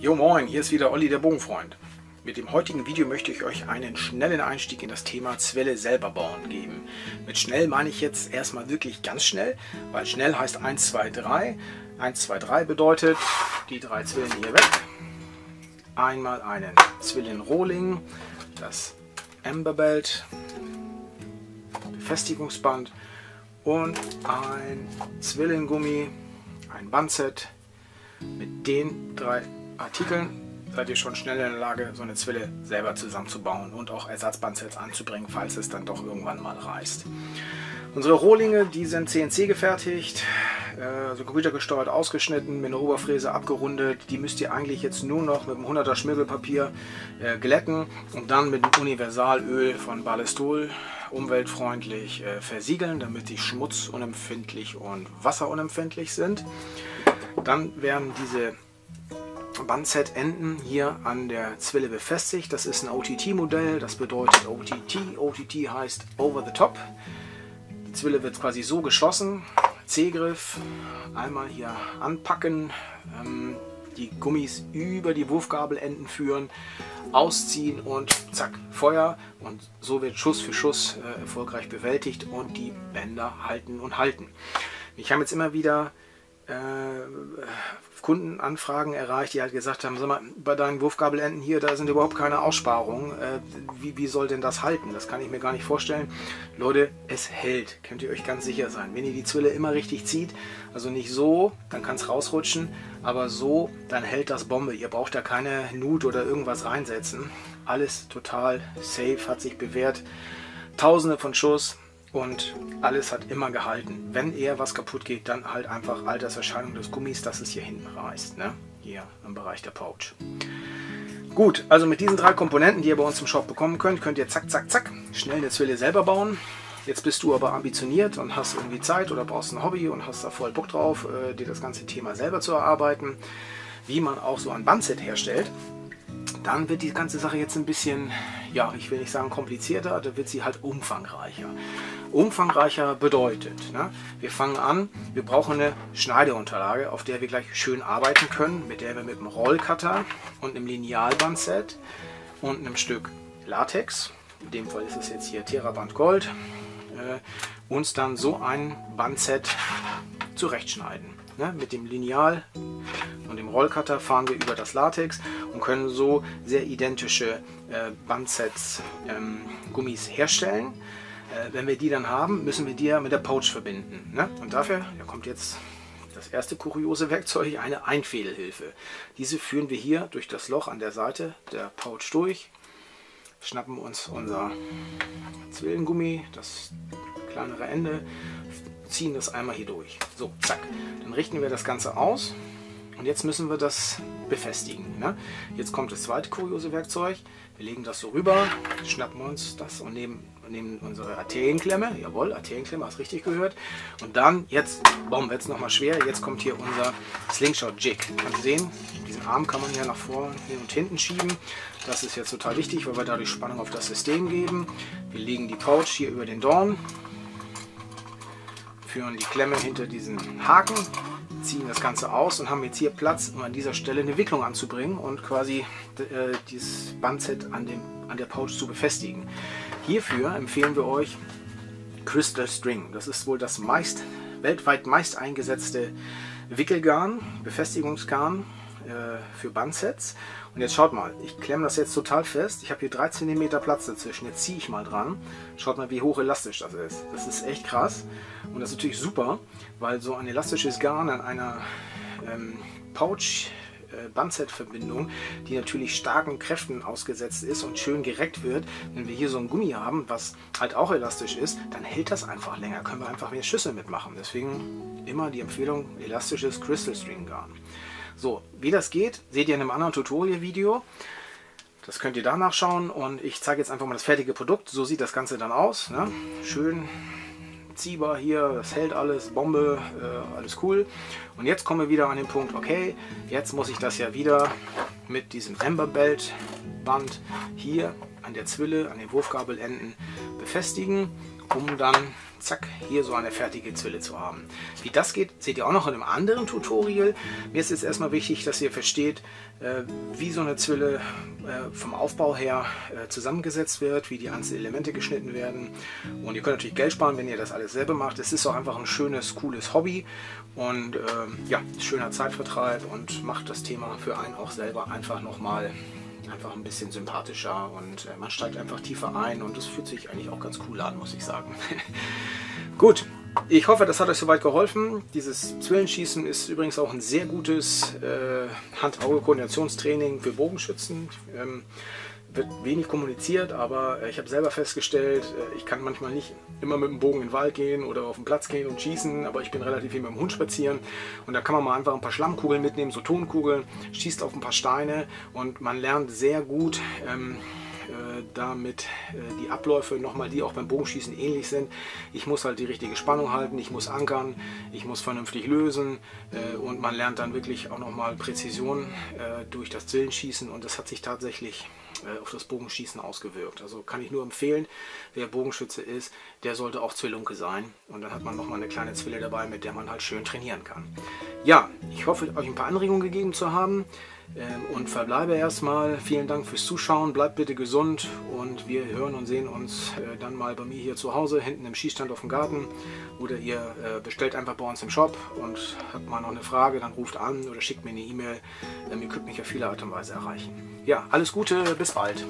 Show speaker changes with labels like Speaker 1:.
Speaker 1: Jo moin, hier ist wieder Olli der Bogenfreund. Mit dem heutigen Video möchte ich euch einen schnellen Einstieg in das Thema Zwille selber bauen geben. Mit schnell meine ich jetzt erstmal wirklich ganz schnell, weil schnell heißt 1, 2, 3. 1, 2, 3 bedeutet die drei Zwillen hier weg. Einmal einen Zwillen-Rohling, das Amberbelt, Befestigungsband und ein Zwillengummi, ein Bandset. Mit den drei Artikeln seid ihr schon schnell in der Lage, so eine Zwille selber zusammenzubauen und auch Ersatzbandsets anzubringen, falls es dann doch irgendwann mal reißt. Unsere Rohlinge, die sind CNC gefertigt, also computergesteuert ausgeschnitten, mit einer Oberfräse abgerundet. Die müsst ihr eigentlich jetzt nur noch mit einem 100er Schmirgelpapier äh, glätten und dann mit einem Universalöl von Ballistol umweltfreundlich äh, versiegeln, damit sie schmutzunempfindlich und wasserunempfindlich sind. Dann werden diese Bandset-Enden hier an der Zwille befestigt. Das ist ein OTT-Modell, das bedeutet OTT. OTT heißt Over the Top. Die Zwille wird quasi so geschlossen. C-Griff, einmal hier anpacken, ähm, die Gummis über die Wurfgabelenden führen, ausziehen und zack, Feuer. Und so wird Schuss für Schuss äh, erfolgreich bewältigt und die Bänder halten und halten. Ich habe jetzt immer wieder Kundenanfragen erreicht, die halt gesagt haben, sag mal, bei deinen Wurfgabelenden hier, da sind überhaupt keine Aussparungen. Äh, wie, wie soll denn das halten? Das kann ich mir gar nicht vorstellen. Leute, es hält, könnt ihr euch ganz sicher sein. Wenn ihr die Zwille immer richtig zieht, also nicht so, dann kann es rausrutschen, aber so, dann hält das Bombe. Ihr braucht da keine Nut oder irgendwas reinsetzen. Alles total safe, hat sich bewährt. Tausende von Schuss, und alles hat immer gehalten. Wenn eher was kaputt geht, dann halt einfach Alterserscheinung des Gummis, dass es hier hinten reißt. Ne? Hier im Bereich der Pouch. Gut, also mit diesen drei Komponenten, die ihr bei uns im Shop bekommen könnt, könnt ihr zack, zack, zack schnell eine Zwille selber bauen. Jetzt bist du aber ambitioniert und hast irgendwie Zeit oder brauchst ein Hobby und hast da voll Bock drauf, äh, dir das ganze Thema selber zu erarbeiten, wie man auch so ein Bandset herstellt dann wird die ganze Sache jetzt ein bisschen, ja, ich will nicht sagen komplizierter, da wird sie halt umfangreicher. Umfangreicher bedeutet, ne, wir fangen an, wir brauchen eine Schneideunterlage, auf der wir gleich schön arbeiten können, mit der wir mit einem Rollcutter und einem Linealbandset und einem Stück Latex, in dem Fall ist es jetzt hier Theraband Gold, äh, uns dann so ein Bandset zurechtschneiden. Ne, mit dem Lineal und dem Rollcutter fahren wir über das Latex und können so sehr identische äh, Bandsets, ähm, Gummis herstellen. Äh, wenn wir die dann haben, müssen wir die ja mit der Pouch verbinden. Ne? Und dafür da kommt jetzt das erste kuriose Werkzeug, eine Einfädelhilfe. Diese führen wir hier durch das Loch an der Seite der Pouch durch, schnappen uns unser Zwillengummi, das kleinere Ende, ziehen das einmal hier durch. So, zack. Dann richten wir das Ganze aus und jetzt müssen wir das befestigen. Ne? Jetzt kommt das zweite kuriose Werkzeug. Wir legen das so rüber, schnappen uns das und nehmen, nehmen unsere Arterienklemme. Jawohl, Arterienklemme, hast richtig gehört. Und dann, jetzt, baum wird es nochmal schwer. Jetzt kommt hier unser Slingshot-Jig. Kannst sehen, Arm kann man hier nach vorne und hinten schieben. Das ist jetzt total wichtig, weil wir dadurch Spannung auf das System geben. Wir legen die Pouch hier über den Dorn, führen die Klemme hinter diesen Haken ziehen das Ganze aus und haben jetzt hier Platz, um an dieser Stelle eine Wicklung anzubringen und quasi äh, dieses Bandset an, dem, an der Pouch zu befestigen. Hierfür empfehlen wir euch Crystal String. Das ist wohl das meist, weltweit meist eingesetzte Wickelgarn, Befestigungsgarn äh, für Bandsets. Und jetzt schaut mal, ich klemme das jetzt total fest. Ich habe hier 3 cm Platz dazwischen. Jetzt ziehe ich mal dran. Schaut mal, wie hoch elastisch das ist. Das ist echt krass. Und das ist natürlich super, weil so ein elastisches Garn an einer ähm, Pouch äh, Bandset-Verbindung, die natürlich starken Kräften ausgesetzt ist und schön gereckt wird. Wenn wir hier so ein Gummi haben, was halt auch elastisch ist, dann hält das einfach länger. Können wir einfach mehr Schüsse mitmachen. Deswegen immer die Empfehlung elastisches Crystal String Garn. So, wie das geht, seht ihr in einem anderen Tutorial-Video. Das könnt ihr da nachschauen und ich zeige jetzt einfach mal das fertige Produkt. So sieht das Ganze dann aus. Ne? Schön ziehbar hier, das hält alles, Bombe, äh, alles cool. Und jetzt kommen wir wieder an den Punkt, okay, jetzt muss ich das ja wieder mit diesem Amberbelt Band hier an der Zwille, an den Wurfgabelenden befestigen, um dann zack, hier so eine fertige Zwille zu haben. Wie das geht, seht ihr auch noch in einem anderen Tutorial. Mir ist jetzt erstmal wichtig, dass ihr versteht, äh, wie so eine Zwille äh, vom Aufbau her äh, zusammengesetzt wird, wie die einzelnen Elemente geschnitten werden. Und ihr könnt natürlich Geld sparen, wenn ihr das alles selber macht. Es ist auch einfach ein schönes, cooles Hobby und ja, schöner Zeitvertreib und macht das Thema für einen auch selber einfach nochmal einfach ein bisschen sympathischer und man steigt einfach tiefer ein und das fühlt sich eigentlich auch ganz cool an, muss ich sagen. Gut, ich hoffe, das hat euch soweit geholfen. Dieses Zwillenschießen ist übrigens auch ein sehr gutes äh, Hand-Auge-Koordinationstraining für Bogenschützen. Ähm, wird wenig kommuniziert, aber äh, ich habe selber festgestellt, äh, ich kann manchmal nicht immer mit dem Bogen in den Wald gehen oder auf den Platz gehen und schießen, aber ich bin relativ viel mit dem Hund spazieren und da kann man mal einfach ein paar Schlammkugeln mitnehmen, so Tonkugeln, schießt auf ein paar Steine und man lernt sehr gut ähm, äh, damit die Abläufe nochmal, die auch beim Bogenschießen ähnlich sind. Ich muss halt die richtige Spannung halten, ich muss ankern, ich muss vernünftig lösen und man lernt dann wirklich auch nochmal Präzision durch das Zillenschießen und das hat sich tatsächlich auf das Bogenschießen ausgewirkt. Also kann ich nur empfehlen, wer Bogenschütze ist, der sollte auch Zwillunke sein. Und dann hat man nochmal eine kleine Zwille dabei, mit der man halt schön trainieren kann. Ja, ich hoffe, euch ein paar Anregungen gegeben zu haben. Ähm, und verbleibe erstmal. Vielen Dank fürs Zuschauen. Bleibt bitte gesund und wir hören und sehen uns äh, dann mal bei mir hier zu Hause, hinten im Schießstand auf dem Garten. Oder ihr äh, bestellt einfach bei uns im Shop und habt mal noch eine Frage, dann ruft an oder schickt mir eine E-Mail. Ähm, ihr könnt mich auf viele Art und Weise erreichen. Ja, alles Gute, bis bald.